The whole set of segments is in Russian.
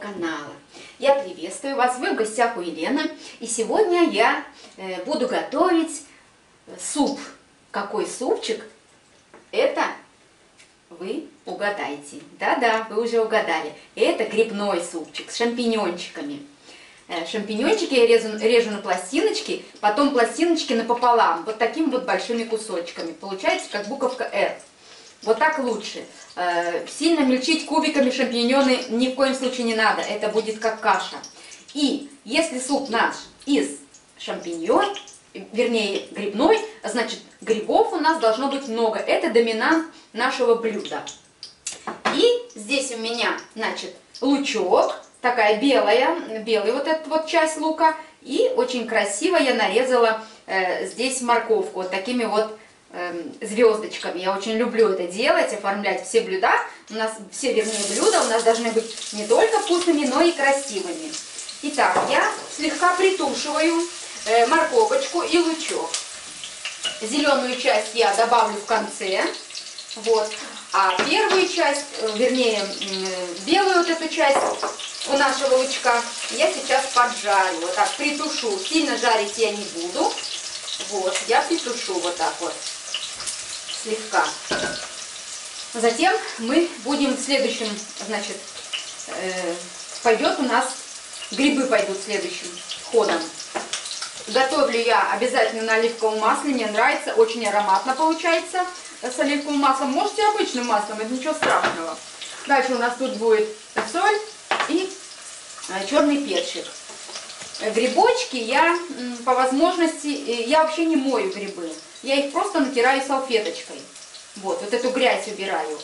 канала. Я приветствую вас, вы в гостях у Елены. И сегодня я э, буду готовить суп. Какой супчик? Это вы угадаете. Да-да, вы уже угадали. Это грибной супчик с шампиньончиками. Э, шампиньончики я режу, режу на пластиночки, потом пластиночки напополам, вот такими вот большими кусочками. Получается как буковка «Р». Вот так лучше. Э, сильно мельчить кубиками шампиньоны ни в коем случае не надо, это будет как каша. И если суп наш из шампиньон, вернее грибной, значит грибов у нас должно быть много. Это доминант нашего блюда. И здесь у меня, значит, лучок, такая белая, белый вот эта вот часть лука. И очень красиво я нарезала э, здесь морковку вот такими вот звездочками. Я очень люблю это делать, оформлять все блюда. У нас все, вернее, блюда у нас должны быть не только вкусными, но и красивыми. Итак, я слегка притушиваю э, морковочку и лучок. Зеленую часть я добавлю в конце. Вот. А первую часть, э, вернее, белую вот эту часть у нашего лучка я сейчас поджарю. Вот так притушу. Сильно жарить я не буду. Вот, я притушу вот так вот слегка. Затем мы будем следующим, значит, э, пойдет у нас, грибы пойдут следующим ходом. Готовлю я обязательно на оливковом масле, мне нравится, очень ароматно получается с оливковым маслом. Можете обычным маслом, это ничего страшного. Дальше у нас тут будет соль и э, черный перчик. Грибочки я по возможности, э, я вообще не мою грибы я их просто натираю салфеточкой. Вот, вот эту грязь убираю.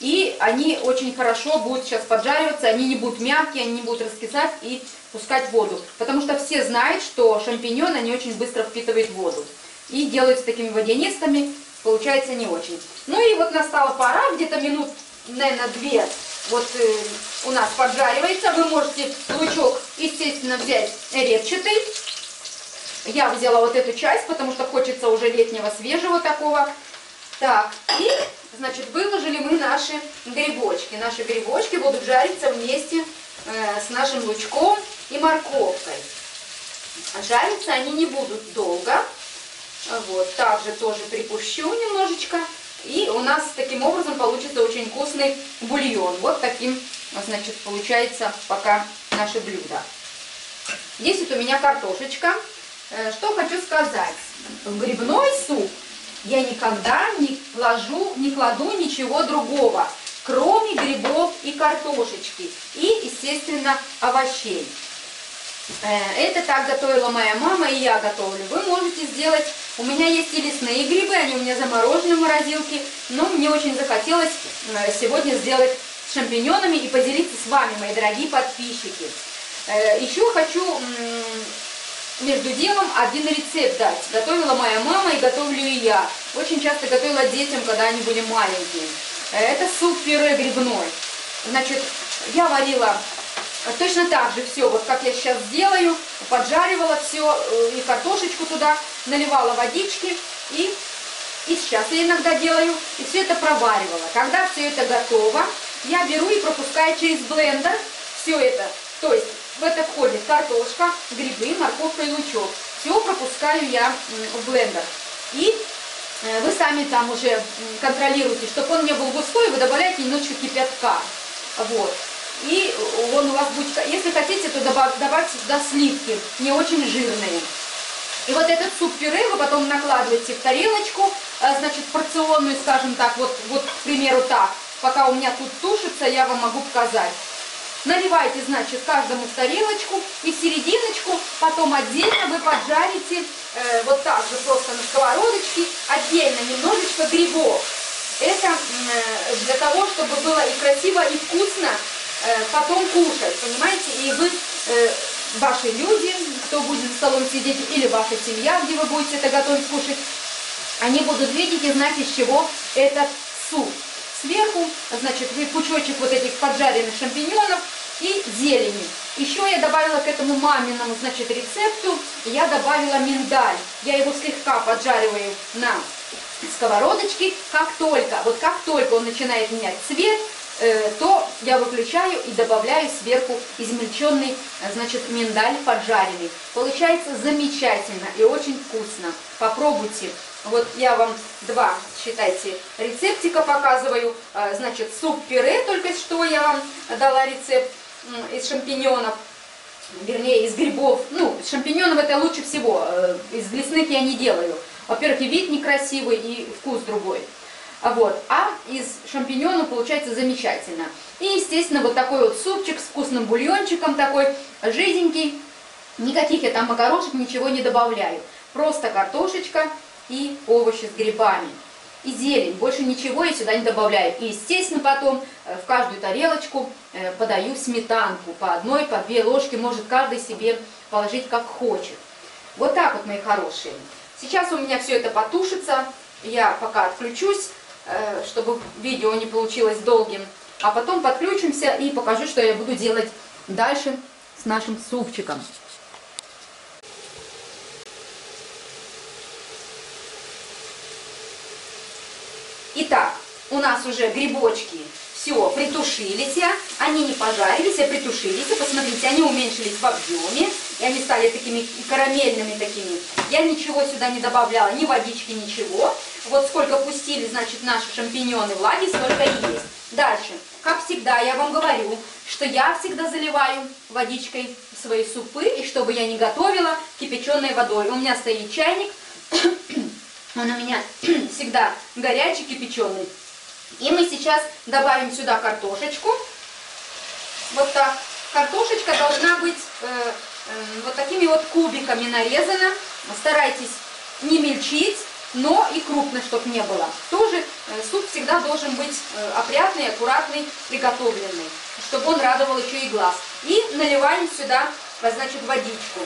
И они очень хорошо будут сейчас поджариваться, они не будут мягкие, они не будут раскисать и пускать воду. Потому что все знают, что шампиньоны, они очень быстро впитывают воду. И делаются такими водянистыми, получается не очень. Ну и вот настала пора, где-то минут, наверное, две, вот э, у нас поджаривается. Вы можете лучок, естественно, взять репчатый, я взяла вот эту часть, потому что хочется уже летнего свежего такого. Так, и, значит, выложили мы наши грибочки. Наши грибочки будут жариться вместе э, с нашим лучком и морковкой. Жариться они не будут долго. Вот, также тоже припущу немножечко. И у нас таким образом получится очень вкусный бульон. Вот таким, значит, получается пока наше блюдо. Здесь вот у меня картошечка. Э, что хочу сказать. В грибной суп я никогда не ложу, не кладу ничего другого, кроме грибов и картошечки. И, естественно, овощей. Э, это так готовила моя мама, и я готовлю. Вы можете сделать... У меня есть и лесные грибы, они у меня заморожены в морозилке, но мне очень захотелось э, сегодня сделать с шампиньонами и поделиться с вами, мои дорогие подписчики. Еще хочу между делом один рецепт дать. Готовила моя мама и готовлю и я. Очень часто готовила детям, когда они были маленькие. Это суп-пюре грибной. Значит, я варила точно так же все, вот как я сейчас делаю, поджаривала все, э, и картошечку туда, наливала водички, и, и сейчас я иногда делаю, и все это проваривала. Когда все это готово, я беру и пропускаю через блендер все это, то есть в это входит картошка, грибы, морковка и лучок. Все пропускаю я в блендер. И э, вы сами там уже контролируете, чтобы он не был густой, вы добавляете немножечко кипятка. Вот. И он у вас будет, если хотите, то добавьте сюда сливки, не очень жирные. И вот этот суп-пюре вы потом накладываете в тарелочку, э, значит, порционную, скажем так, вот, вот, к примеру, так. Пока у меня тут тушится, я вам могу показать. Наливайте, значит, каждому в тарелочку и в серединочку, потом отдельно вы поджарите э, вот так же просто на сковородочке, отдельно немножечко грибов. Это э, для того, чтобы было и красиво, и вкусно э, потом кушать, понимаете? И вы, э, ваши люди, кто будет за столом сидеть, или ваша семья, где вы будете это готовить, кушать, они будут видеть и знать, из чего этот суп. Сверху, значит, пучочек вот этих поджаренных шампиньонов и зелени. Еще я добавила к этому маминому, значит, рецепту, я добавила миндаль. Я его слегка поджариваю на сковородочке. Как только, вот как только он начинает менять цвет, э, то я выключаю и добавляю сверху измельченный, значит, миндаль поджаренный. Получается замечательно и очень вкусно. Попробуйте. Вот я вам два, считайте, рецептика показываю. Э, значит, суп-пюре только что я вам дала рецепт из шампиньонов вернее, из грибов. Ну, шампиньонов это лучше всего. Из лесных я не делаю. Во-первых, и вид некрасивый, и вкус другой. А вот. А из шампиньонов получается замечательно. И, естественно, вот такой вот супчик с вкусным бульончиком такой, жиденький. Никаких я там макарошек, ничего не добавляю. Просто картошечка и овощи с грибами. И зелень, больше ничего я сюда не добавляю. И, естественно, потом э, в каждую тарелочку э, подаю сметанку. По одной, по две ложки, может каждый себе положить как хочет. Вот так вот, мои хорошие. Сейчас у меня все это потушится. Я пока отключусь. Э, чтобы видео не получилось долгим. А потом подключимся и покажу, что я буду делать дальше с нашим супчиком. Итак, у нас уже грибочки все притушились, они не пожарились, а притушились. Посмотрите, они уменьшились в объеме, и они стали такими карамельными такими. Я ничего сюда не добавляла, ни водички, ничего. Вот сколько пустили, значит, наши шампиньоны влаги, столько и есть. Дальше, как всегда, я вам говорю, что я всегда заливаю водичкой свои супы, и чтобы я не готовила кипяченой водой. У меня стоит чайник, он у меня всегда горячий, кипяченый. И мы сейчас добавим сюда картошечку. Вот так. Картошечка должна быть э, э, вот такими вот кубиками нарезана. Старайтесь не мельчить, но и крупно, чтобы не было. Тоже э, суп всегда должен быть э, опрятный, аккуратный, приготовленный, чтобы он радовал еще и глаз. И наливаем сюда, значит, водичку.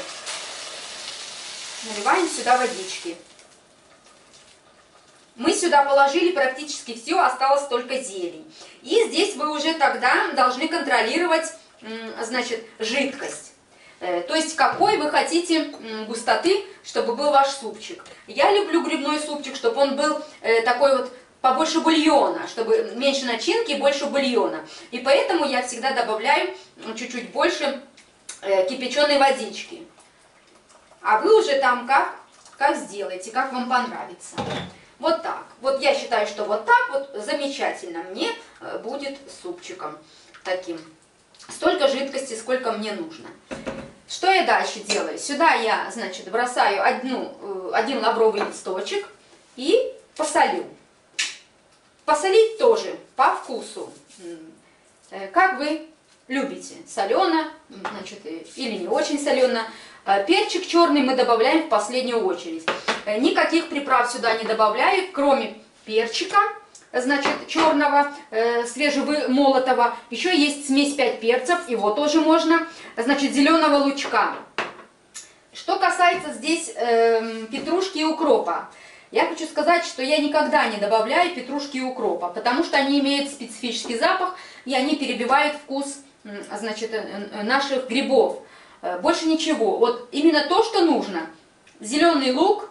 Наливаем сюда водички. Мы сюда положили практически все, осталось только зелень. И здесь вы уже тогда должны контролировать, значит, жидкость. Э, то есть какой вы хотите густоты, чтобы был ваш супчик. Я люблю грибной супчик, чтобы он был э, такой вот побольше бульона, чтобы меньше начинки и больше бульона. И поэтому я всегда добавляю чуть-чуть больше э, кипяченой водички. А вы уже там как, как сделаете, как вам понравится. Вот так. Вот я считаю, что вот так вот замечательно мне э, будет супчиком таким. Столько жидкости, сколько мне нужно. Что я дальше делаю? Сюда я, значит, бросаю одну, э, один лавровый листочек и посолю. Посолить тоже по вкусу. Э, как вы любите, солено, значит, или не очень солено. Перчик черный мы добавляем в последнюю очередь. Э, никаких приправ сюда не добавляю, кроме перчика, значит, черного, э, свежемолотого. Еще есть смесь 5 перцев, его тоже можно. Значит, зеленого лучка. Что касается здесь э, петрушки и укропа. Я хочу сказать, что я никогда не добавляю петрушки и укропа, потому что они имеют специфический запах, и они перебивают вкус значит, э, наших грибов. Больше ничего. Вот именно то, что нужно. Зеленый лук,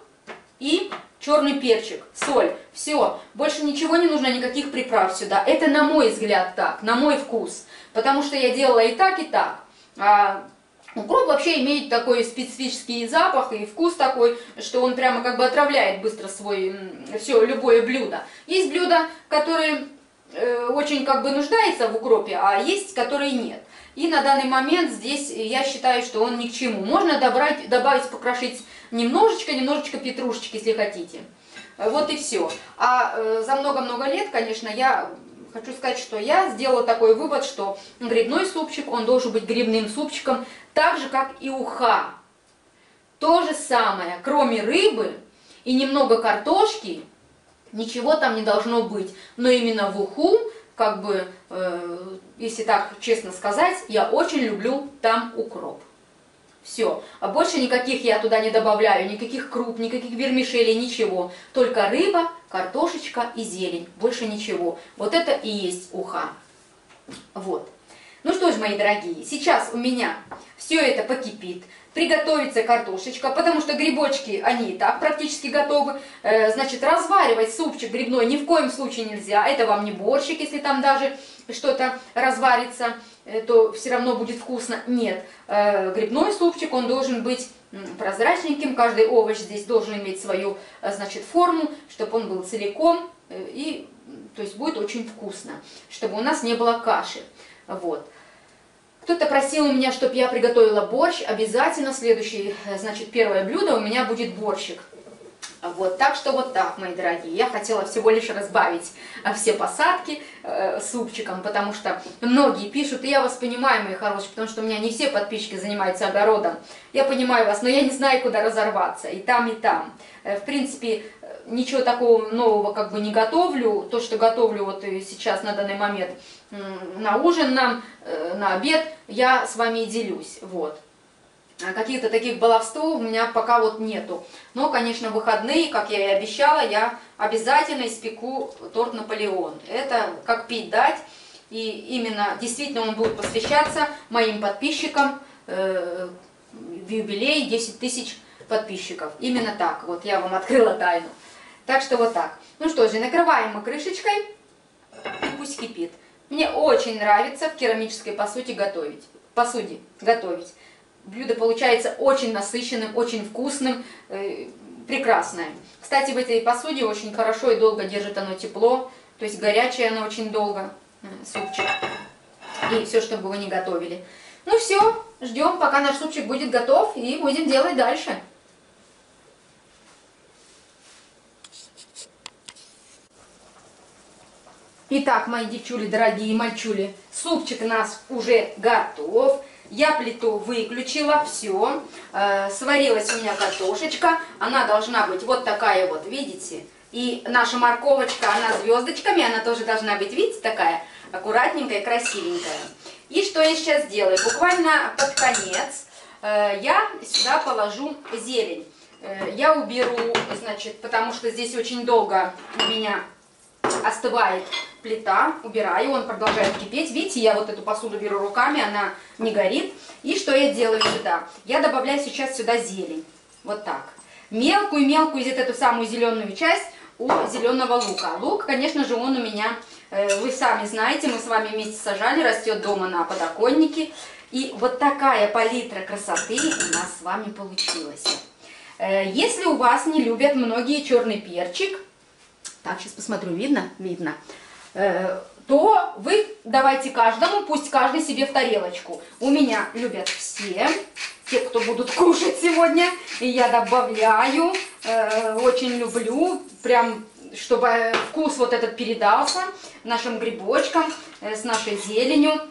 и черный перчик, соль. Все, больше ничего не нужно, никаких приправ сюда. Это на мой взгляд так, на мой вкус. Потому что я делала и так, и так. А укроп вообще имеет такой специфический запах и вкус такой, что он прямо как бы отравляет быстро свой, все, любое блюдо. Есть блюда, которые э, очень как бы нуждаются в укропе, а есть, которые нет. И на данный момент здесь я считаю, что он ни к чему. Можно добавить, добавить покрошить немножечко, немножечко петрушечки, если хотите. Вот и все. А э, за много-много лет, конечно, я хочу сказать, что я сделала такой вывод, что грибной супчик, он должен быть грибным супчиком, так же, как и уха. То же самое, кроме рыбы и немного картошки, ничего там не должно быть. Но именно в уху как бы, э, если так честно сказать, я очень люблю там укроп. Все. А больше никаких я туда не добавляю, никаких круп, никаких вермишелей, ничего. Только рыба, картошечка и зелень. Больше ничего. Вот это и есть уха. Вот. Ну что ж, мои дорогие, сейчас у меня все это покипит приготовится картошечка, потому что грибочки, они и так практически готовы. Э, значит, разваривать супчик грибной ни в коем случае нельзя. Это вам не борщик, если там даже что-то разварится, э, то все равно будет вкусно. Нет, э, грибной супчик, он должен быть прозрачненьким, каждый овощ здесь должен иметь свою, э, значит, форму, чтобы он был целиком, и, то есть будет очень вкусно, чтобы у нас не было каши. Вот. Кто-то просил у меня, чтобы я приготовила борщ. Обязательно следующее, значит, первое блюдо у меня будет борщик. Вот, так что вот так, мои дорогие. Я хотела всего лишь разбавить а, все посадки э, супчиком, потому что многие пишут, и я вас понимаю, мои хорошие, потому что у меня не все подписчики занимаются огородом. Я понимаю вас, но я не знаю, куда разорваться, и там, и там. Э, в принципе, ничего такого нового как бы не готовлю. То, что готовлю вот сейчас на данный момент на ужин нам, э, на обед, я с вами и делюсь. Вот. А каких-то таких баловств у меня пока вот нету. Но, конечно, выходные, как я и обещала, я обязательно испеку торт Наполеон. Это как пить дать. И именно, действительно, он будет посвящаться моим подписчикам э, в юбилей 10 тысяч подписчиков. Именно так. Вот я вам открыла тайну. Так что вот так. Ну что же, накрываем мы крышечкой и пусть кипит. Мне очень нравится в керамической посуде готовить. Посуде готовить блюдо получается очень насыщенным, очень вкусным, э, прекрасное. Кстати, в этой посуде очень хорошо и долго держит оно тепло, то есть горячее оно очень долго, э, супчик. И все, что бы вы не готовили. Ну все, ждем, пока наш супчик будет готов, и будем делать дальше. Итак, мои девчули, дорогие мальчули, супчик у нас уже готов. Я плиту выключила, все. Э, сварилась у меня картошечка. Она должна быть вот такая вот, видите? И наша морковочка, она звездочками, она тоже должна быть, видите, такая аккуратненькая, красивенькая. И что я сейчас делаю? Буквально под конец э, я сюда положу зелень. Э, я уберу, значит, потому что здесь очень долго у меня остывает плита, убираю, он продолжает кипеть. Видите, я вот эту посуду беру руками, она не горит. И что я делаю сюда? Я добавляю сейчас сюда зелень. Вот так. Мелкую-мелкую эту самую зеленую часть у зеленого лука. Лук, конечно же, он у меня, э, вы сами знаете, мы с вами вместе сажали, растет дома на подоконнике. И вот такая палитра красоты у нас с вами получилась. Э, если у вас не любят многие черный перчик, так, сейчас посмотрю, видно? Видно. Э, то вы давайте каждому, пусть каждый себе в тарелочку. У меня любят все, те, кто будут кушать сегодня. И я добавляю, э, очень люблю, прям чтобы вкус вот этот передался нашим грибочкам, э, с нашей зеленью,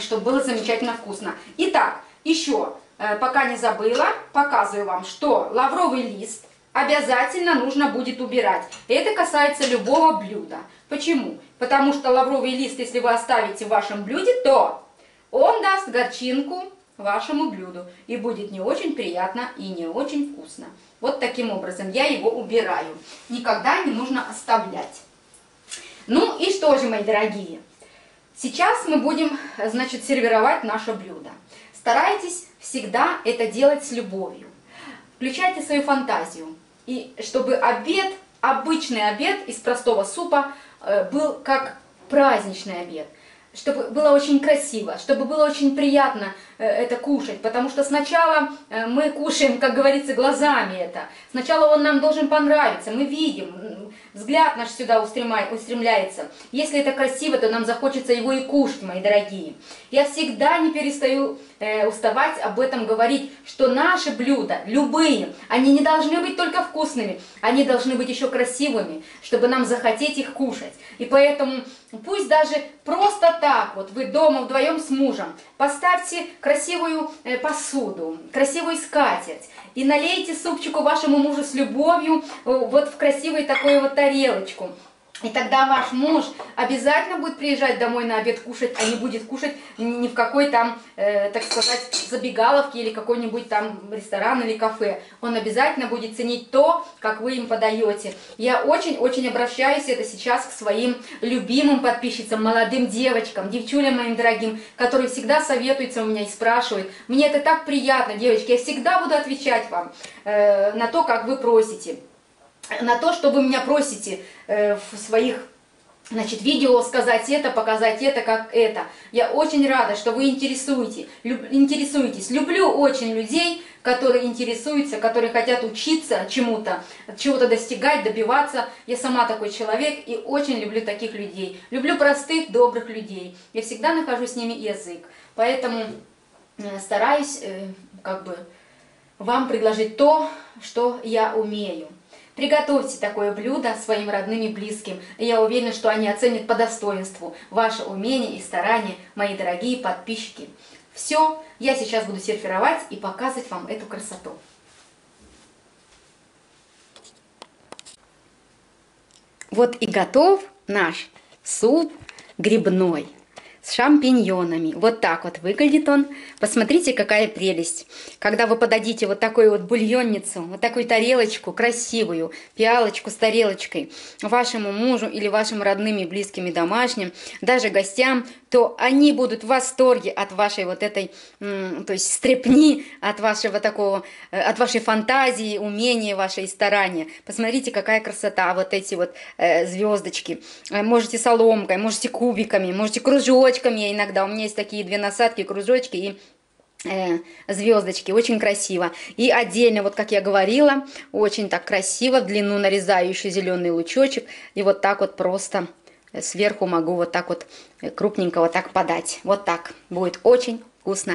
чтобы было замечательно вкусно. Итак, еще, пока не забыла, показываю вам, что лавровый лист – обязательно нужно будет убирать. Это касается любого блюда. Почему? Потому что лавровый лист, если вы оставите в вашем блюде, то он даст горчинку вашему блюду. И будет не очень приятно и не очень вкусно. Вот таким образом я его убираю. Никогда не нужно оставлять. Ну и что же, мои дорогие? Сейчас мы будем, значит, сервировать наше блюдо. Старайтесь всегда это делать с любовью. Включайте свою фантазию. И чтобы обед, обычный обед из простого супа э, был как праздничный обед – чтобы было очень красиво, чтобы было очень приятно э, это кушать, потому что сначала э, мы кушаем, как говорится, глазами это. Сначала он нам должен понравиться, мы видим, взгляд наш сюда устремляется. Если это красиво, то нам захочется его и кушать, мои дорогие. Я всегда не перестаю э, уставать об этом говорить, что наши блюда, любые, они не должны быть только вкусными, они должны быть еще красивыми, чтобы нам захотеть их кушать. И поэтому пусть даже просто так вот вы дома вдвоем с мужем поставьте красивую э, посуду, красивую скатерть и налейте супчику вашему мужу с любовью э, вот в красивую такую вот тарелочку. И тогда ваш муж обязательно будет приезжать домой на обед кушать, а не будет кушать ни в какой там, э, так сказать, забегаловке или какой-нибудь там ресторан или кафе. Он обязательно будет ценить то, как вы им подаете. Я очень-очень обращаюсь это сейчас к своим любимым подписчицам, молодым девочкам, девчулям моим дорогим, которые всегда советуются у меня и спрашивают. Мне это так приятно, девочки, я всегда буду отвечать вам э, на то, как вы просите на то, что вы меня просите э, в своих значит, видео сказать это, показать это, как это. Я очень рада, что вы интересуете, люб, интересуетесь. Люблю очень людей, которые интересуются, которые хотят учиться чему-то, чего-то достигать, добиваться. Я сама такой человек и очень люблю таких людей. Люблю простых, добрых людей. Я всегда нахожу с ними язык. Поэтому э, стараюсь э, как бы вам предложить то, что я умею. Приготовьте такое блюдо своим родным и близким, и я уверена, что они оценят по достоинству ваше умение и старание, мои дорогие подписчики. Все, я сейчас буду сервировать и показывать вам эту красоту. Вот и готов наш суп грибной с шампиньонами. Вот так вот выглядит он. Посмотрите, какая прелесть. Когда вы подадите вот такую вот бульонницу, вот такую тарелочку красивую, пиалочку с тарелочкой вашему мужу или вашим родным и близким и домашним, даже гостям, то они будут в восторге от вашей вот этой, то есть стрепни, от вашего такого, э, от вашей фантазии, умения, вашей старания. Посмотрите, какая красота, вот эти вот э, звездочки. Э, можете соломкой, можете кубиками, можете кружочками я иногда. У меня есть такие две насадки, кружочки и э, звездочки, очень красиво. И отдельно, вот как я говорила, очень так красиво, в длину нарезаю еще зеленый лучочек, и вот так вот просто сверху могу вот так вот крупненько вот так подать. Вот так будет очень вкусно.